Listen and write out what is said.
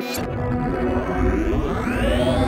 Yeah.